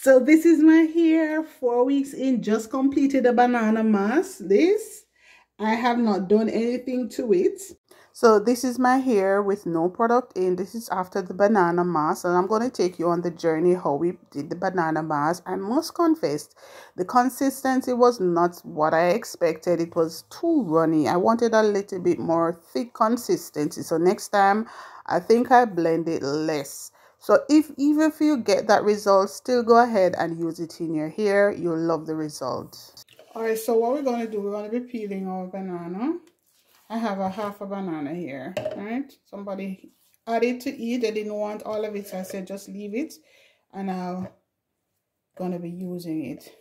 So this is my hair, four weeks in, just completed a banana mask. This, I have not done anything to it. So this is my hair with no product in. This is after the banana mask and I'm going to take you on the journey how we did the banana mask. I must confess, the consistency was not what I expected. It was too runny. I wanted a little bit more thick consistency. So next time, I think I blend it less. So if even if you get that result, still go ahead and use it in your hair. You'll love the result. Alright, so what we're going to do, we're going to be peeling our banana. I have a half a banana here, right? Somebody added to eat. They didn't want all of it, so I said just leave it. And I'm gonna be using it.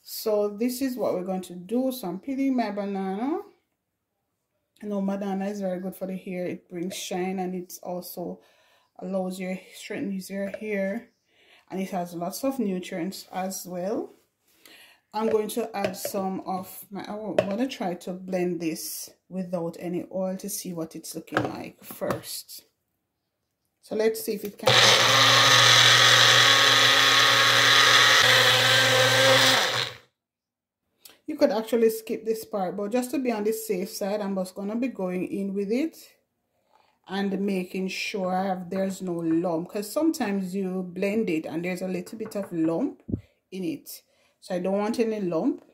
So this is what we're going to do. So I'm peeling my banana. I know banana is very good for the hair. It brings shine and it's also allows your straightens your hair. And it has lots of nutrients as well. I'm going to add some of my, I want to try to blend this without any oil to see what it's looking like first. So let's see if it can. You could actually skip this part, but just to be on the safe side, I'm just going to be going in with it and making sure I have there's no lump because sometimes you blend it and there's a little bit of lump in it. So I don't want any lump.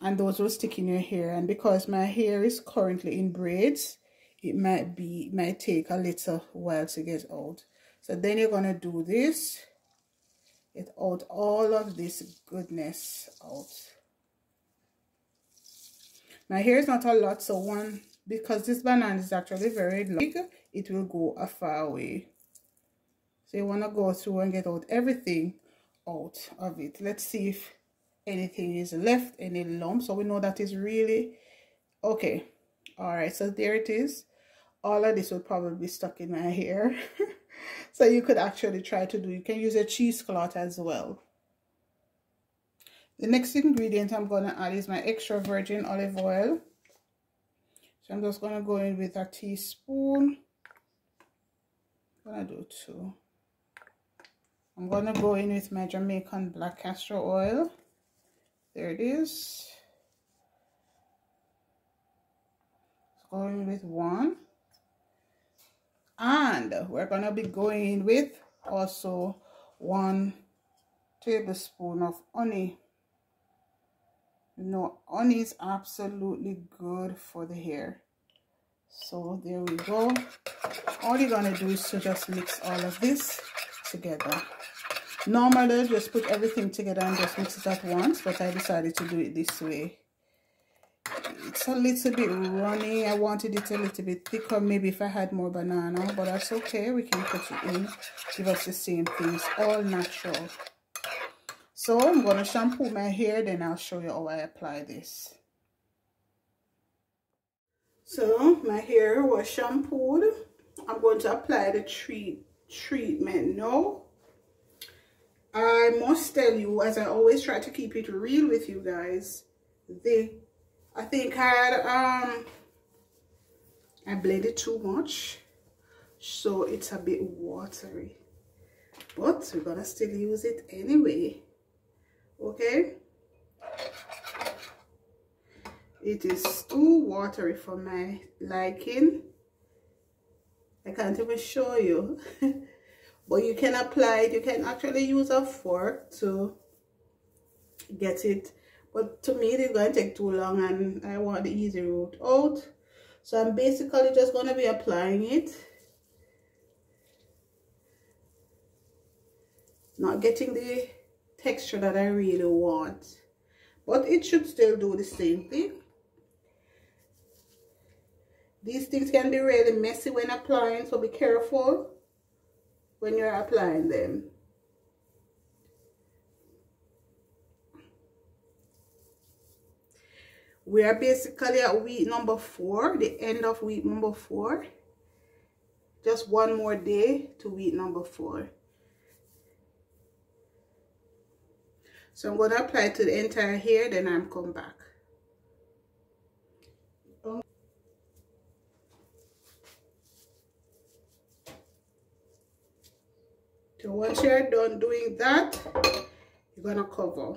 And those will stick in your hair. And because my hair is currently in braids it might be might take a little while to get out. So then you're gonna do this. Get out all of this goodness out. My hair is not a lot so one because this banana is actually very long it will go a far way so you want to go through and get out everything out of it. Let's see if anything is left any lump so we know that is really okay. All right so there it is. All of this will probably be stuck in my hair. So you could actually try to do you can use a cheesecloth as well. The next ingredient i'm going to add is my extra virgin olive oil so i'm just going to go in with a teaspoon i'm gonna do two I'm going to go in with my Jamaican black castor oil. There it is. Going with one. And we're going to be going in with also one tablespoon of honey. No, honey is absolutely good for the hair. So there we go. All you're going to do is to just mix all of this together. Normally, just put everything together and just mix it at once, but I decided to do it this way. It's a little bit runny. I wanted it a little bit thicker, maybe if I had more banana, but that's okay. We can put it in, give us the same things, all natural. So I'm going to shampoo my hair, then I'll show you how I apply this. So my hair was shampooed. I'm going to apply the treat treatment now I must tell you, as I always try to keep it real with you guys, the I think I had um I blended too much, so it's a bit watery. But we're gonna still use it anyway. Okay? It is too watery for my liking. I can't even show you. but you can apply it you can actually use a fork to get it but to me it's going to take too long and I want the easy route out so I'm basically just going to be applying it not getting the texture that I really want but it should still do the same thing these things can be really messy when applying so be careful when you're applying them. We are basically at week number four, the end of week number four. Just one more day to week number four. So I'm going to apply to the entire hair, then I'm come back. So once you're done doing that, you're gonna cover.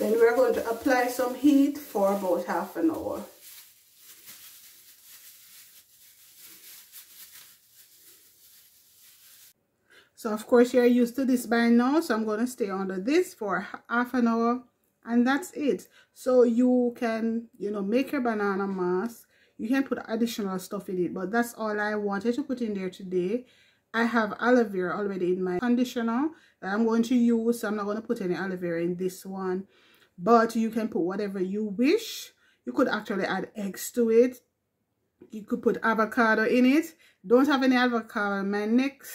Then we're going to apply some heat for about half an hour. So of course you're used to this by now. So I'm going to stay under this for half an hour and that's it. So you can, you know, make your banana mask. You can put additional stuff in it, but that's all I wanted to put in there today. I have aloe vera already in my conditioner that I'm going to use. So I'm not going to put any aloe vera in this one but you can put whatever you wish. You could actually add eggs to it. You could put avocado in it. Don't have any avocado my next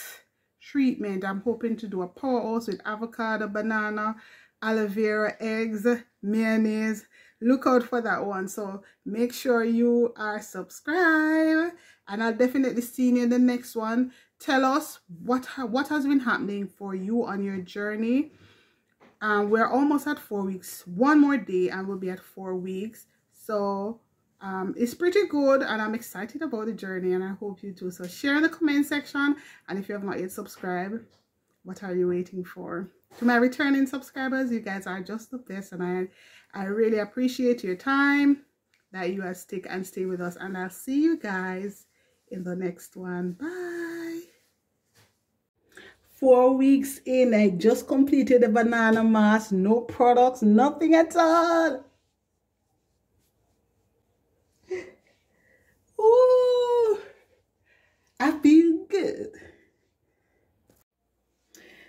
treatment i'm hoping to do a powerhouse with avocado banana aloe vera eggs mayonnaise. Look out for that one. So make sure you are subscribed and i'll definitely see you in the next one. Tell us what what has been happening for you on your journey um, we're almost at four weeks. One more day and we'll be at four weeks. So um, it's pretty good and i'm excited about the journey and i hope you too so share in the comment section and if you have not yet subscribed what are you waiting for? To my returning subscribers you guys are just the best and i i really appreciate your time that you have stick and stay with us and i'll see you guys in the next one. Bye four weeks in i just completed the banana mask no products nothing at all Ooh, I feel good.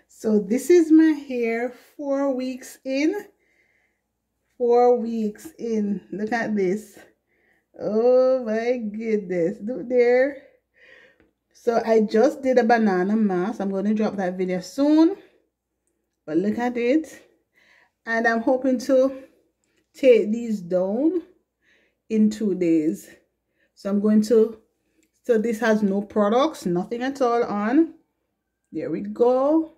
So this is my hair four weeks in. Four weeks in. Look at this. Oh my goodness. Look there. So I just did a banana mask. I'm going to drop that video soon. But look at it. And I'm hoping to take these down in two days. So I'm going to, so this has no products, nothing at all on. There we go.